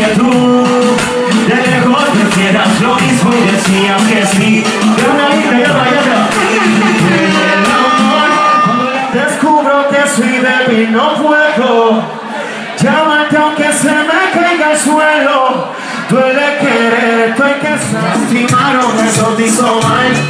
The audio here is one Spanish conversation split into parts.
que tú de lejos quieras lo mismo y decías que sí. De una linda y otra y otra. Descubro que soy débil no puedo llamarte aunque se me caiga el suelo. Duele querer, hay que se lastimaron, eso te hizo mal.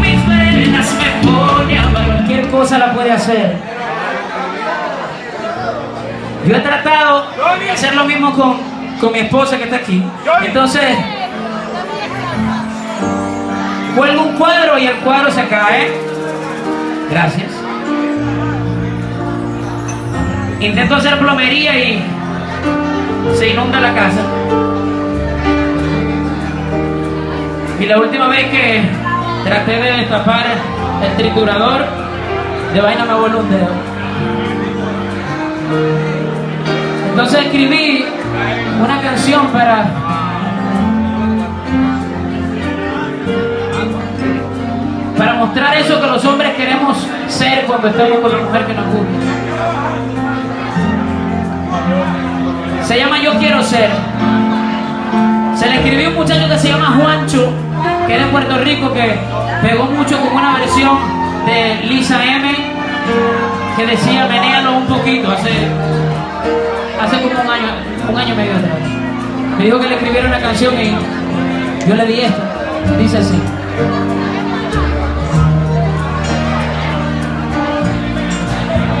Mis venas me pone. Cualquier cosa la puede hacer. Yo he tratado de hacer lo mismo con, con mi esposa que está aquí. Entonces, cuelgo un cuadro y el cuadro se cae. Gracias. Intento hacer plomería y se inunda la casa. Y la última vez que traté de destapar el triturador, de vaina me voló un dedo. Entonces escribí una canción para para mostrar eso que los hombres queremos ser cuando estamos con la mujer que nos gusta. Se llama Yo Quiero Ser. Se le escribió un muchacho que se llama Juancho, que era de Puerto Rico, que pegó mucho con una versión de Lisa M, que decía menéalo un poquito, hace, hace como un año, un año y medio atrás. Me dijo que le escribiera una canción y yo le di esta. Dice así.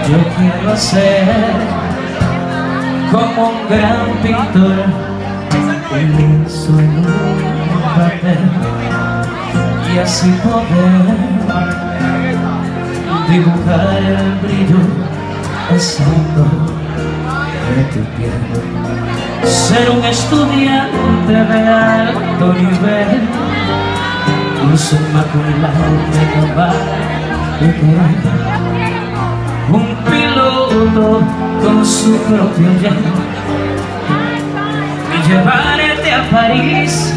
Yo quiero ser como un gran pintor, un lienzo en y así poder dibujar el brillo exacto de tu piel. Ser un estudiante de alto nivel, un summa vale querer un piloto con su propio jet y llevarte a París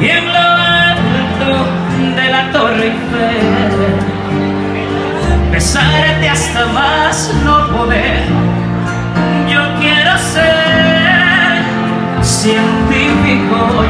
y en lo alto de la Torre Eiffel besarte hasta más no poder. Yo quiero ser científico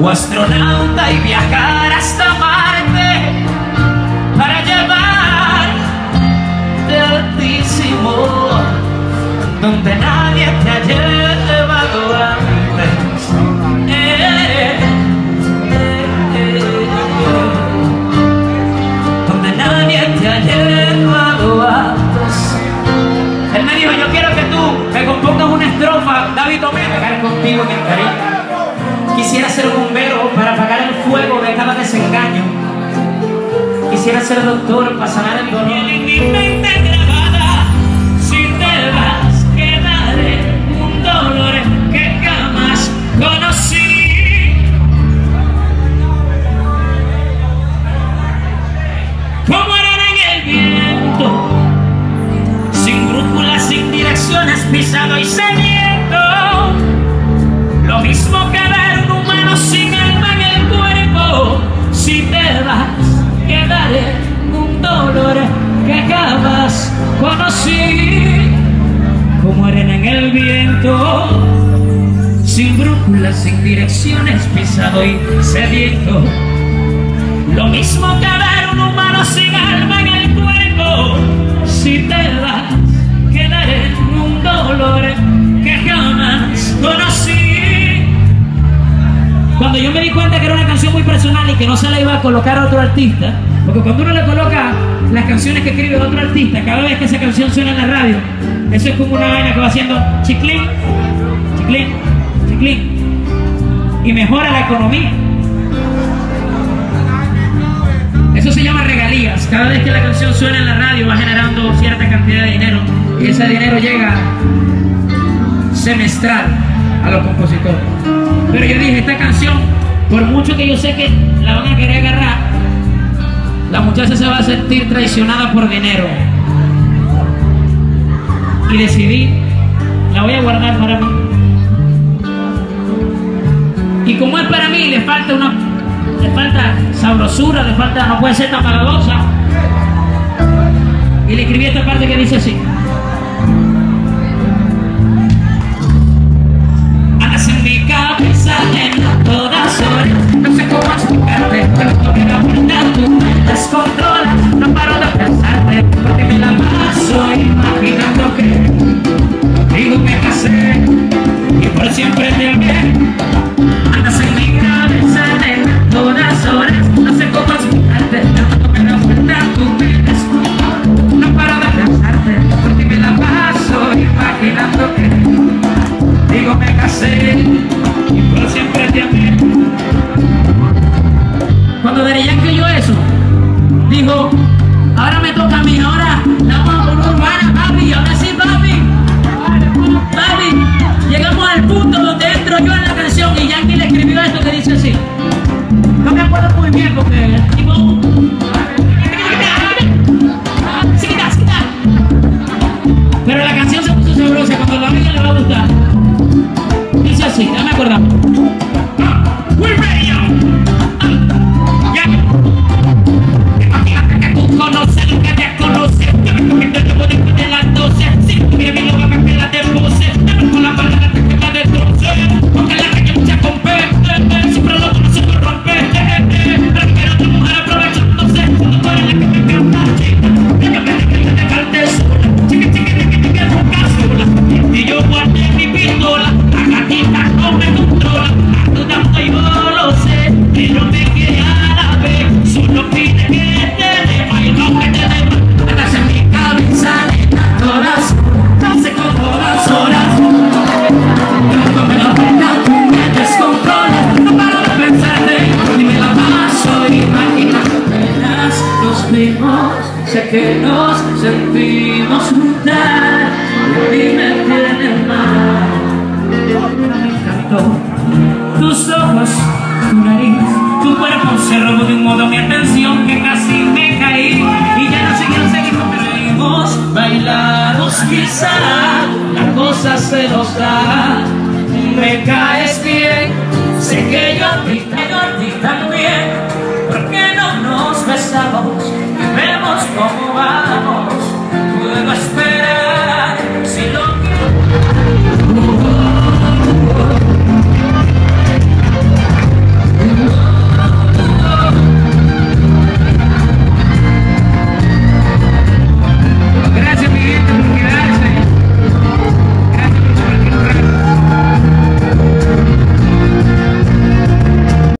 o astronauta y viajar hasta Marte para llevar de altísimo donde nadie te ha bombero para apagar el fuego de cada desengaño. Quisiera ser doctor para sanar el dolor. Conocí. Como arena en el viento, sin brújula, sin direcciones, pisado y sediento. Lo mismo que ver un humano que no se la iba a colocar a otro artista, porque cuando uno le coloca las canciones que escribe otro artista, cada vez que esa canción suena en la radio, eso es como una vaina que va haciendo chiclín, chiclín, chiclín, y mejora la economía. Eso se llama regalías. Cada vez que la canción suena en la radio va generando cierta cantidad de dinero y ese dinero llega semestral a los compositores. Pero yo dije, esta canción, por mucho que yo sé que la van a querer agarrar, la muchacha se va a sentir traicionada por dinero. Y decidí, la voy a guardar para mí. Y como es para mí, le falta una, le falta sabrosura, le falta, no puede ser tan maladosa. Y le escribí esta parte que dice así. Daddy Yankee oyó eso, dijo, ahora me toca a mí, ahora la vamos a poner urbana, papi, ahora sí, papi. Papi, llegamos al punto donde entro yo en la canción y Yankee le escribió esto que dice así. No me acuerdo muy bien porque que nos sentimos juntar. Y me tiene mal. Tus ojos, tu nariz, tu cuerpo se robó de un modo mi atención que casi me caí y ya no sé quién seguir porque seguimos bailamos quizá la cosa se nos da me caes bien sé que yo